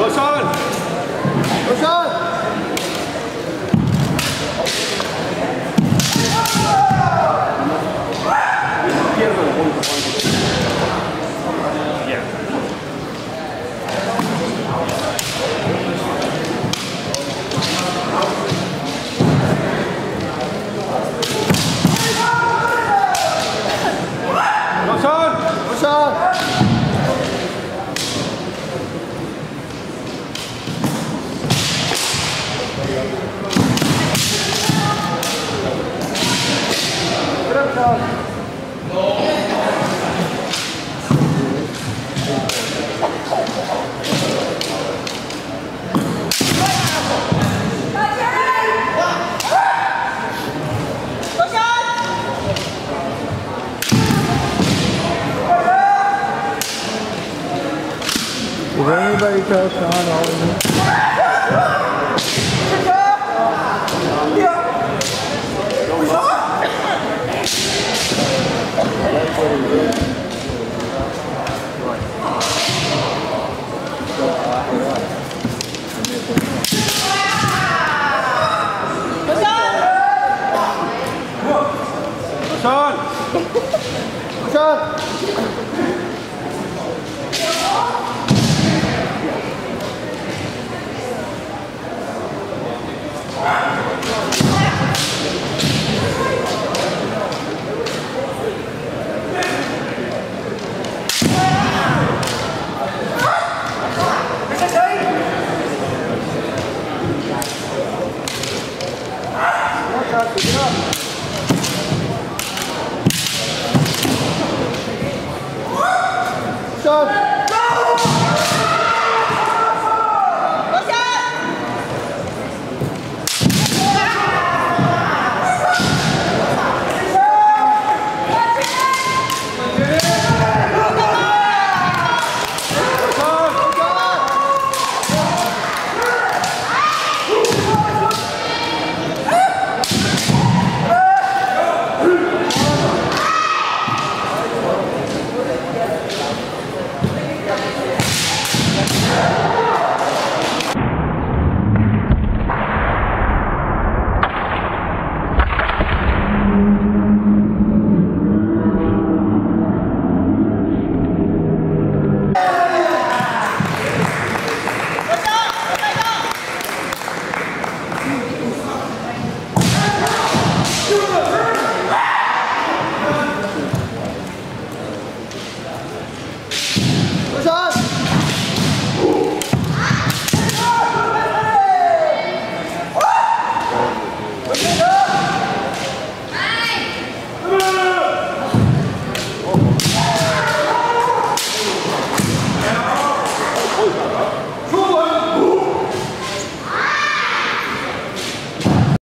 Los on! Will anybody touch on all of them? Sơn! Sơn! Wow.